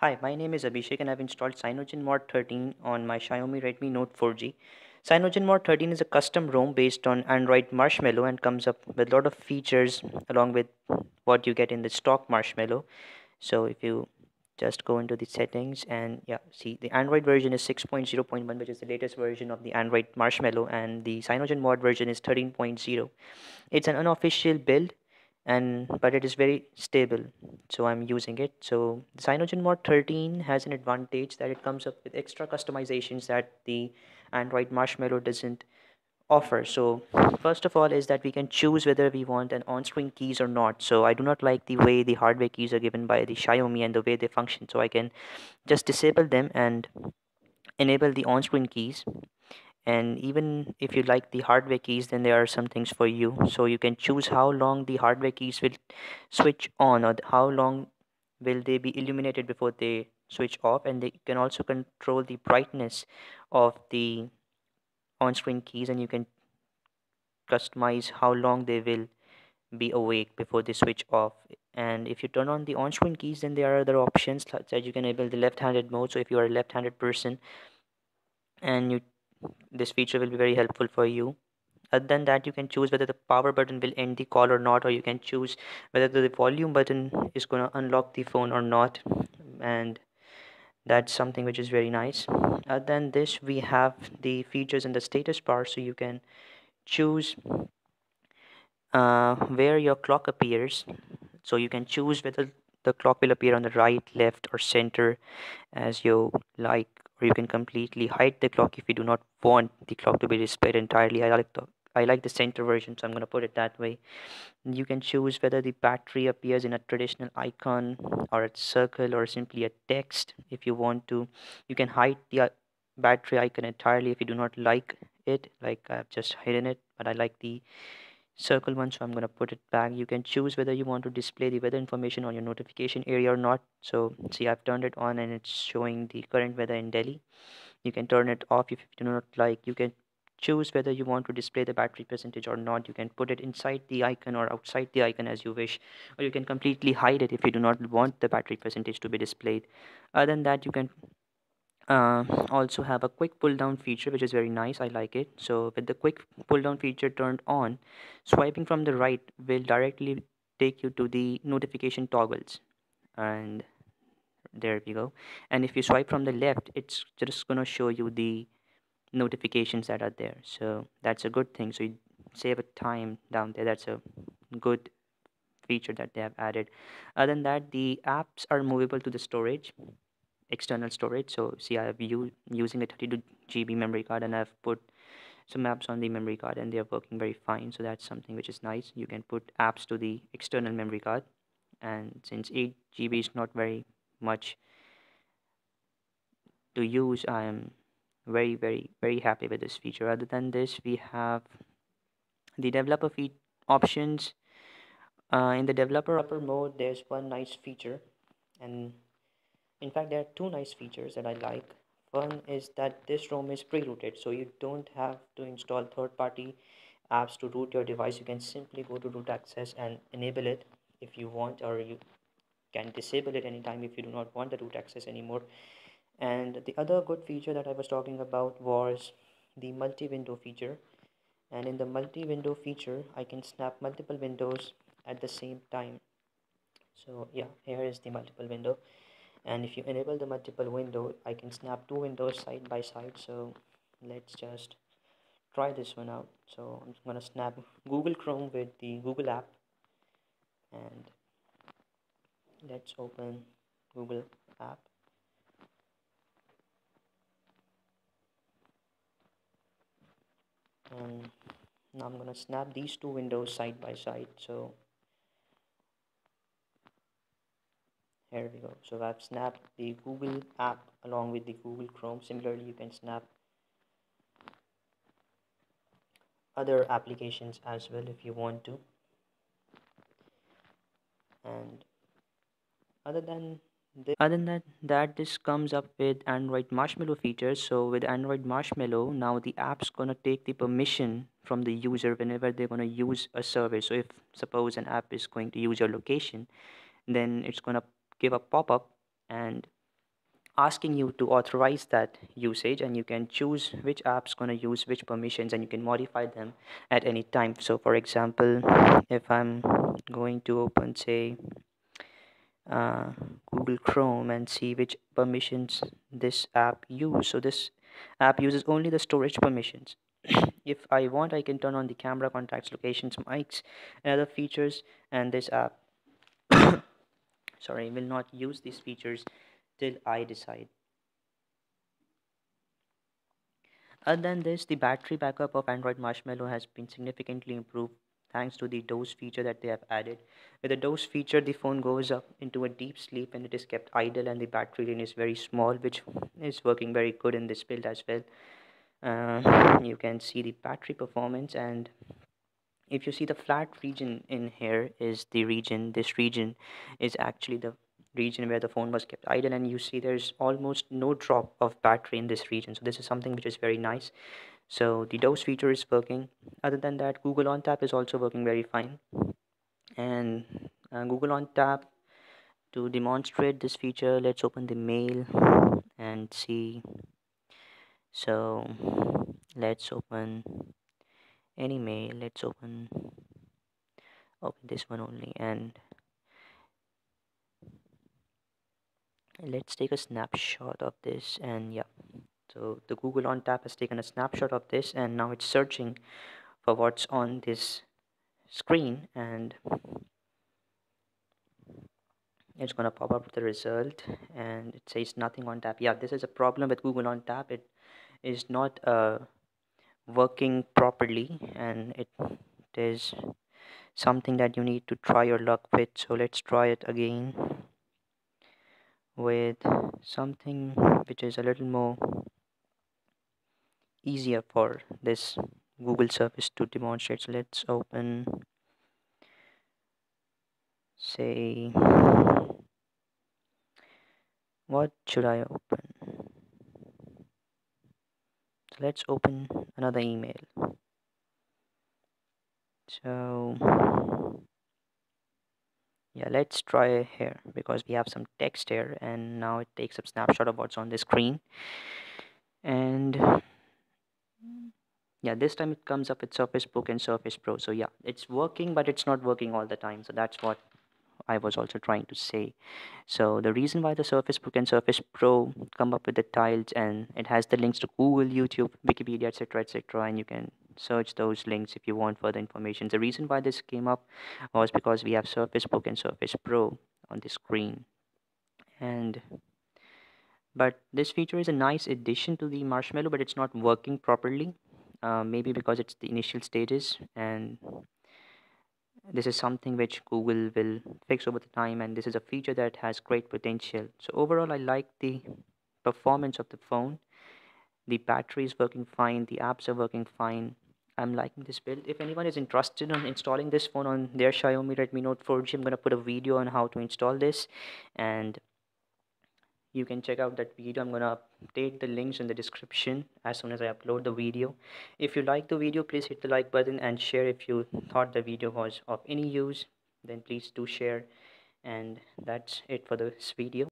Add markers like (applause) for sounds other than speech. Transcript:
Hi, my name is Abhishek and I've installed CyanogenMod 13 on my Xiaomi Redmi Note 4G. CyanogenMod 13 is a custom ROM based on Android Marshmallow and comes up with a lot of features along with what you get in the stock Marshmallow. So if you just go into the settings and yeah, see the Android version is 6.0.1 which is the latest version of the Android Marshmallow and the CyanogenMod version is 13.0. It's an unofficial build and but it is very stable so i'm using it. So the cyanogenmod 13 has an advantage that it comes up with extra customizations that the android marshmallow doesn't offer. So first of all is that we can choose whether we want an on-screen keys or not. So i do not like the way the hardware keys are given by the xiaomi and the way they function. So i can just disable them and enable the on-screen keys and even if you like the hardware keys then there are some things for you. So you can choose how long the hardware keys will switch on or how long will they be illuminated before they switch off. And they can also control the brightness of the on-screen keys and you can customize how long they will be awake before they switch off. And if you turn on the on-screen keys then there are other options such as you can enable the left-handed mode. So if you are a left-handed person and you this feature will be very helpful for you. Other than that you can choose whether the power button will end the call or not or you can choose whether the volume button is going to unlock the phone or not. And that's something which is very nice. Other than this we have the features in the status bar so you can choose uh, where your clock appears. So you can choose whether the clock will appear on the right left or center as you like or you can completely hide the clock if you do not want the clock to be displayed entirely. I like the i like the center version so i'm going to put it that way. You can choose whether the battery appears in a traditional icon or a circle or simply a text if you want to. You can hide the uh, battery icon entirely if you do not like it like i've just hidden it but i like the circle one so i'm going to put it back. You can choose whether you want to display the weather information on your notification area or not. So see i've turned it on and it's showing the current weather in delhi. You can turn it off if you do not like. You can choose whether you want to display the battery percentage or not. You can put it inside the icon or outside the icon as you wish or you can completely hide it if you do not want the battery percentage to be displayed. Other than that you can uh, also have a quick pull down feature which is very nice. I like it. So with the quick pull down feature turned on swiping from the right will directly take you to the notification toggles. And there we go. And if you swipe from the left it's just gonna show you the notifications that are there. So that's a good thing. So you save a time down there. That's a good feature that they have added. Other than that the apps are movable to the storage external storage. So see i have u- using a 32 gb memory card and i've put some apps on the memory card and they are working very fine. So that's something which is nice. You can put apps to the external memory card. And since 8 gb is not very much to use i am very very very happy with this feature. Other than this we have the developer feed options. Uh, in the developer upper mode there's one nice feature. And in fact there are two nice features that i like. One is that this rom is pre-rooted so you don't have to install third-party apps to root your device. You can simply go to root access and enable it if you want or you can disable it anytime if you do not want the root access anymore. And the other good feature that i was talking about was the multi-window feature. And in the multi-window feature i can snap multiple windows at the same time. So yeah here is the multiple window and if you enable the multiple window I can snap two windows side by side. So let's just try this one out. So I'm gonna snap Google Chrome with the Google app. And let's open Google app. And now I'm gonna snap these two windows side by side. So here we go so I've snapped the Google app along with the Google Chrome similarly you can snap other applications as well if you want to and other than other than that, that this comes up with Android Marshmallow features. So with Android Marshmallow, now the app's gonna take the permission from the user whenever they're gonna use a service. So if suppose an app is going to use your location, then it's gonna give a pop-up and asking you to authorize that usage and you can choose which app's going to use which permissions and you can modify them at any time. So for example if i'm going to open say uh, google chrome and see which permissions this app use. So this app uses only the storage permissions. (clears throat) If i want i can turn on the camera contacts locations mics and other features and this app sorry will not use these features till I decide. Other than this, the battery backup of Android Marshmallow has been significantly improved thanks to the doze feature that they have added. With the doze feature, the phone goes up into a deep sleep and it is kept idle and the battery drain is very small, which is working very good in this build as well. Uh, you can see the battery performance and if you see the flat region in here is the region this region is actually the region where the phone was kept idle and you see there's almost no drop of battery in this region. So this is something which is very nice. So the doze feature is working. Other than that google on tap is also working very fine. And uh, google on tap to demonstrate this feature let's open the mail and see. So let's open any mail let's open open this one only and let's take a snapshot of this and yeah. So the google on tap has taken a snapshot of this and now it's searching for what's on this screen and it's gonna pop up the result and it says nothing on tap yeah this is a problem with google on tap it is not uh, working properly and it is something that you need to try your luck with so let's try it again with something which is a little more easier for this Google service to demonstrate. So let's open say what should I open? Let's open another email. So yeah let's try here because we have some text here and now it takes a snapshot of what's on the screen. And yeah this time it comes up with surface book and surface pro. So yeah it's working but it's not working all the time. So that's what I was also trying to say. So the reason why the Surface Book and Surface Pro come up with the tiles and it has the links to Google, YouTube, Wikipedia, etc., etc., and you can search those links if you want further information. The reason why this came up was because we have Surface Book and Surface Pro on the screen, and but this feature is a nice addition to the Marshmallow, but it's not working properly. Uh, maybe because it's the initial stages and this is something which google will fix over the time and this is a feature that has great potential. So overall i like the performance of the phone. The battery is working fine. The apps are working fine. I'm liking this build. If anyone is interested in installing this phone on their xiaomi redmi note 4g i'm going to put a video on how to install this. And you can check out that video. I'm gonna update the links in the description as soon as i upload the video. If you like the video please hit the like button and share if you thought the video was of any use. Then please do share. And that's it for this video